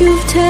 you've taken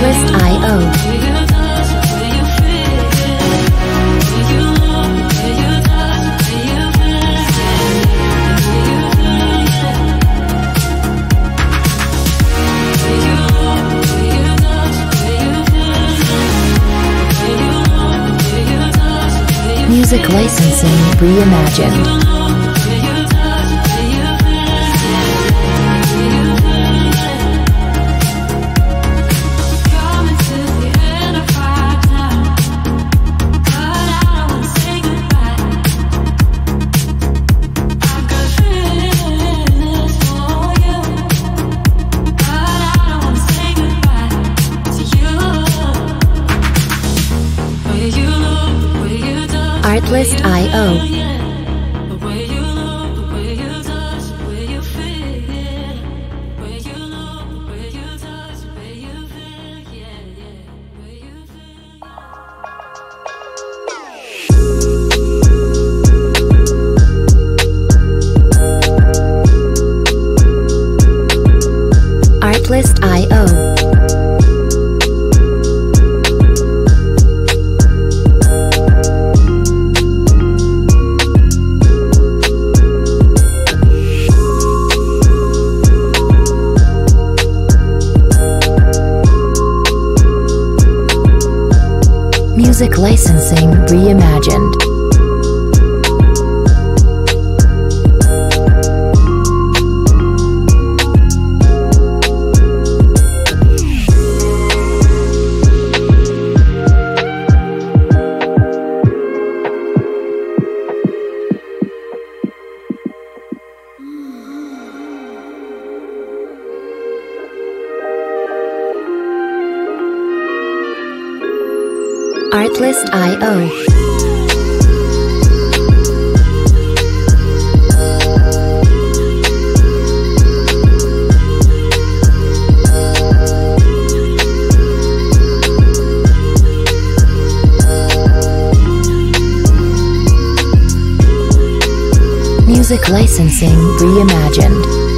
Artlist.io. Music licensing reimagined. Artlist.io Music licensing reimagined.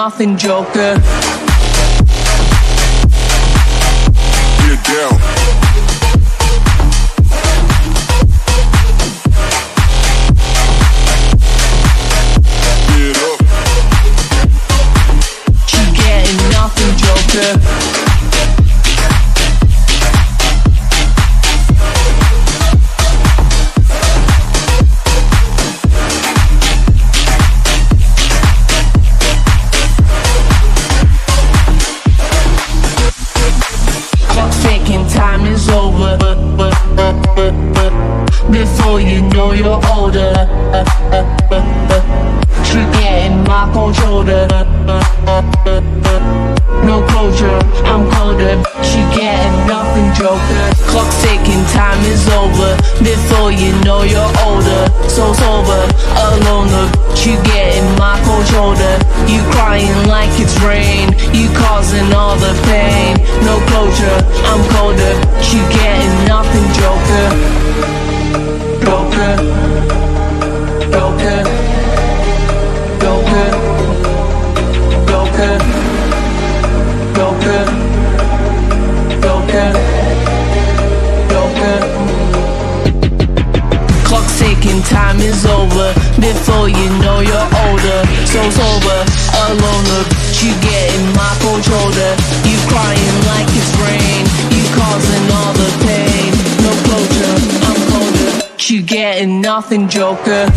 Nothing, Joker. Nothing,